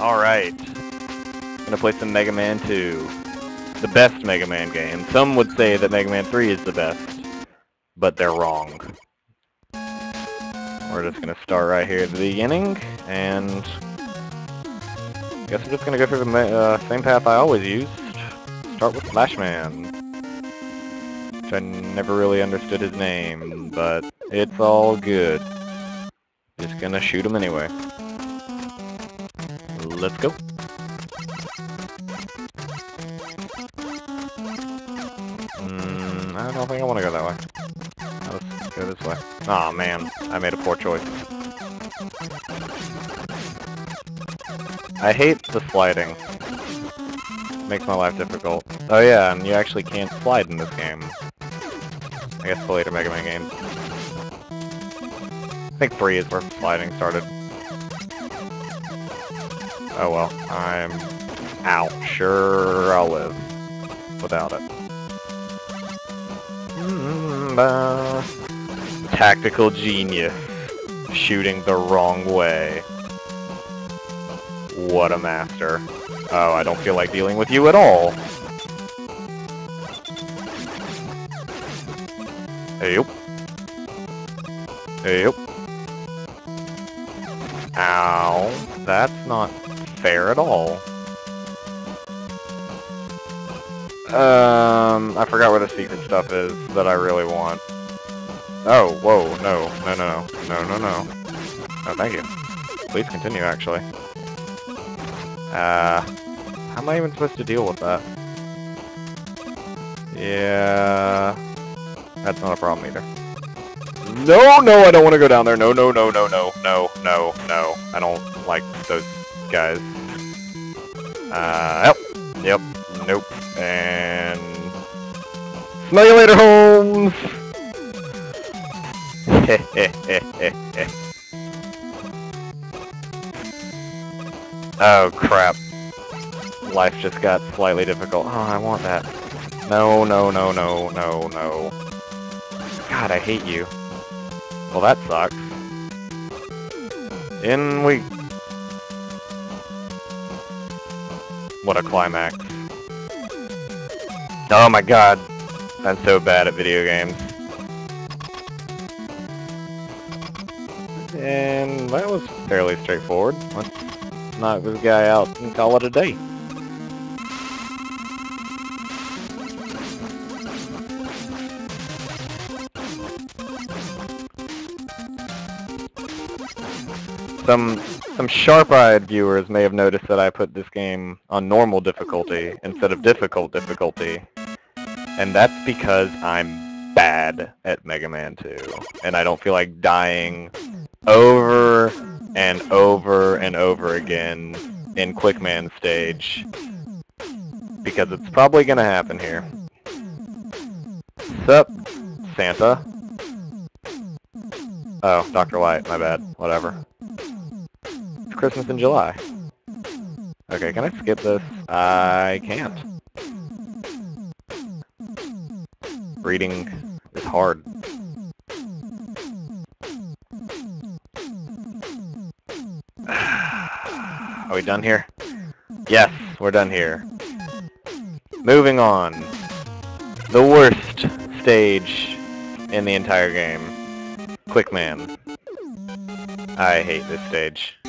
Alright. Gonna play some Mega Man 2. The best Mega Man game. Some would say that Mega Man 3 is the best, but they're wrong. We're just gonna start right here at the beginning, and... I Guess I'm just gonna go through the uh, same path I always used. Start with Flashman. Which I never really understood his name, but it's all good. Just gonna shoot him anyway. Let's go. Mm, I don't think I want to go that way. Let's go this way. oh, man, I made a poor choice. I hate the sliding. Makes my life difficult. Oh yeah, and you actually can't slide in this game. I guess the later Mega Man games. I think 3 is where sliding started. Oh well, I'm out. Sure, I'll live without it. Mm -hmm. Tactical genius. Shooting the wrong way. What a master. Oh, I don't feel like dealing with you at all. Yep. Yep. Ow. That's not fair at all. Um, I forgot where the secret stuff is that I really want. Oh, whoa, no, no, no, no, no, no. Oh, thank you. Please continue, actually. Uh, how am I even supposed to deal with that? Yeah, that's not a problem either. No, no, I don't want to go down there. No, no, no, no, no, no, no, no. I don't like those guys. Uh, yep, yep, nope, and... Smell you later, Holmes! oh, crap. Life just got slightly difficult. Oh, I want that. No, no, no, no, no, no. God, I hate you. Well, that sucks. In we What a climax. Oh my god. I'm so bad at video games. And that was fairly straightforward. Let's knock this guy out and call it a day. Some some sharp-eyed viewers may have noticed that I put this game on normal difficulty instead of difficult difficulty. And that's because I'm bad at Mega Man 2. And I don't feel like dying over and over and over again in Quickman stage. Because it's probably gonna happen here. Sup, Santa? Oh, Dr. Light, my bad. Whatever. Christmas in July. Okay, can I skip this? I can't. Reading is hard. Are we done here? Yes, we're done here. Moving on. The worst stage in the entire game. Quick Man. I hate this stage.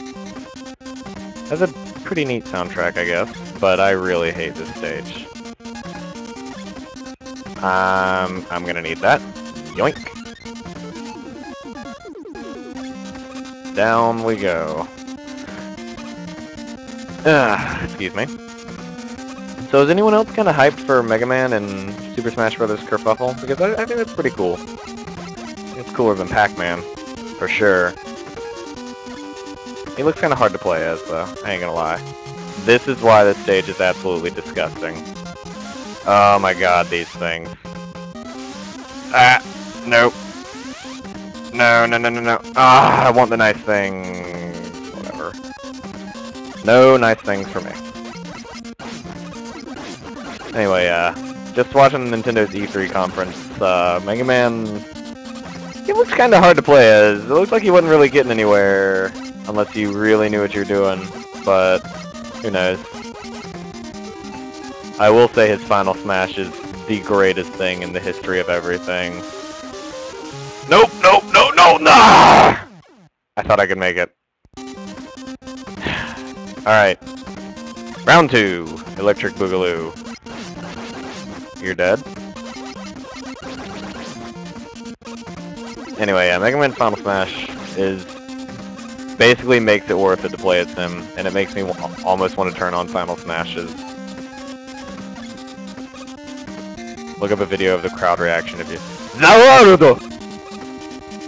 Has a pretty neat soundtrack, I guess, but I really hate this stage. Um, I'm gonna need that. Yoink! Down we go. Ah, excuse me. So is anyone else kind of hyped for Mega Man and Super Smash Bros. Kerfuffle? Because I, I think that's pretty cool. It's cooler than Pac-Man, for sure. He looks kind of hard to play as, though. I ain't gonna lie. This is why this stage is absolutely disgusting. Oh my god, these things. Ah! Nope. No, no, no, no, no. Ah, I want the nice things. Whatever. No nice things for me. Anyway, uh, just watching Nintendo's E3 conference, uh, Mega Man... He looks kind of hard to play as. It looks like he wasn't really getting anywhere unless you really knew what you're doing. but who knows. I will say his Final Smash is the greatest thing in the history of everything. Nope, nope, no, no, no! I thought I could make it. Alright. Round two. Electric Boogaloo. You're dead? Anyway, yeah, Mega Man Final Smash is basically makes it worth it to play as him, and it makes me almost want to turn on Final Smashes. Look up a video of the crowd reaction if you Naruto!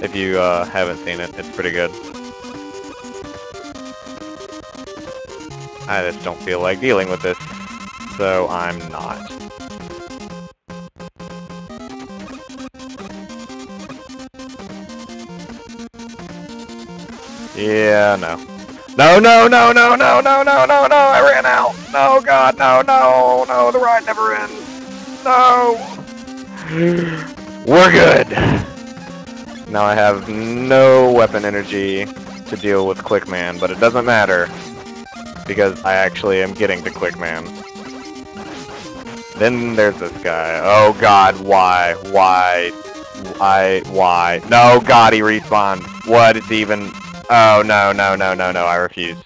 If you uh, haven't seen it, it's pretty good. I just don't feel like dealing with this, so I'm not. Yeah, no. No, no, no, no, no, no, no, no, no, I ran out. No, God, no, no, no, the ride never ends. No. We're good. Now I have no weapon energy to deal with Quickman, but it doesn't matter because I actually am getting to Quickman. Then there's this guy. Oh god, why? Why? I, why? No, god, he respawned. What is even... Oh, no, no, no, no, no, I refuse.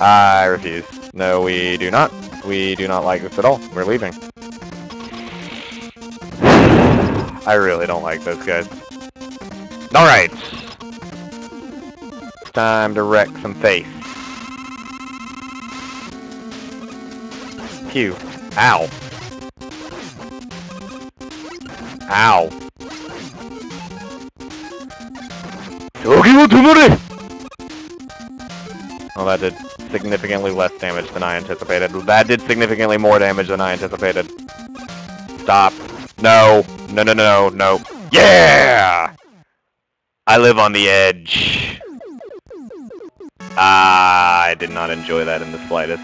I refuse. No, we do not. We do not like this at all. We're leaving. I really don't like those guys. Alright. Time to wreck some face. Q. Ow. Ow. Oh, that did significantly less damage than I anticipated. That did significantly more damage than I anticipated. Stop. No. No, no, no, no. Yeah! I live on the edge. Ah, I did not enjoy that in the slightest.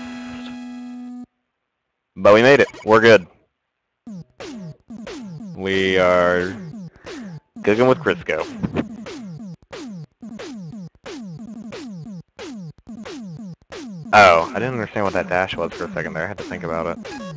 But we made it. We're good. We are cooking with Crisco. Oh, I didn't understand what that dash was for a second there. I had to think about it.